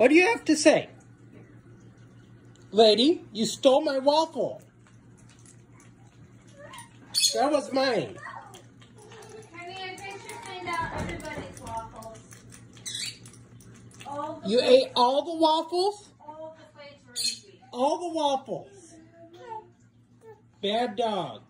What do you have to say? Lady, you stole my waffle. That was mine. You ate all the waffles? all the plates were empty. All the waffles. Bad dog.